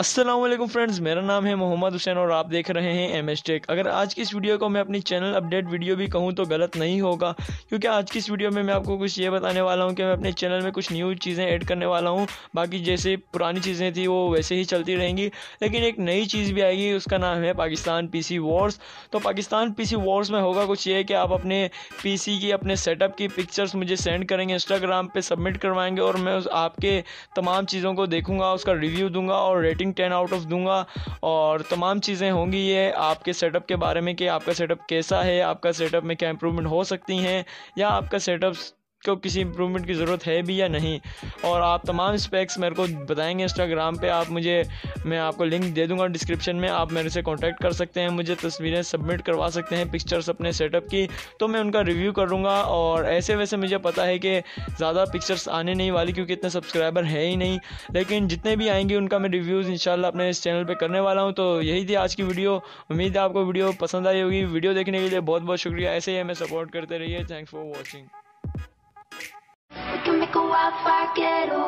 Aslam friends मेरा नाम है मोहम्मद हुसैन और आप देख रहे हैं एम एस टेक अगर आज की इस वीडियो को मैं अपनी चैनल अपडेट वीडियो भी कहूँ तो गलत नहीं होगा, क्योंकि आज की इस वीडियो में मैं आपको कुछ ये बताने वाला हूँ कि मैं अपने चैनल में कुछ न्यू चीज़ें ऐड करने वाला हूँ। बाकी जैसे पुरानी चीज़ें थी, वो वैसे ही चलती रहेंगी, लेकिन एक नई चीज़ भी आएगी, उसका नाम है पाकिस्तान पी सी वॉर्स तो पाकिस्तान पी सी वॉर्स में होगा कुछ ये कि आप अपने पी सी की, अपने सेटअप की पिक्चर्स मुझे सेंड करेंगे इंस्टाग्राम पर सबमिट करवाएँगे और मैं आपके तमाम चीज़ों को देखूँगा, उसका रिव्यू दूँगा और रेटिंग टेन आउट ऑफ़ दूँगा। और तमाम चीज़ें होंगी ये आपके सेटअप के बारे में कि आपका सेटअप कैसा है, आपका सेटअप में क्या इंप्रूवमेंट हो सकती हैं, या आपका सेटअप को किसी इंप्रूवमेंट की ज़रूरत है भी या नहीं? और आप तमाम स्पेक्स मेरे को बताएँगे इंस्टाग्राम पे। आप मुझे, मैं आपको लिंक दे दूँगा डिस्क्रिप्शन में। आप मेरे से कांटेक्ट कर सकते हैं। मुझे तस्वीरें सबमिट करवा सकते हैं पिक्चर्स अपने सेटअप की। तो मैं उनका रिव्यू करूँगा और ऐसे वैसे मुझे पता है कि ज़्यादा पिक्चर्स आने नहीं वाली क्योंकि इतने सब्सक्राइबर है ही नहीं। लेकिन जितने भी आएँगे, उनका मैं रिव्यूज़ इंशाल्लाह अपने इस चैनल पर करने वाला हूँ। तो यही थी आज की वीडियो उम्मीद है आपको वीडियो पसंद आई होगी। वीडियो देखने के लिए बहुत बहुत शुक्रिया। ऐसे ही हमें सपोर्ट करते रहिए। Thanks for watching can make a wildfire get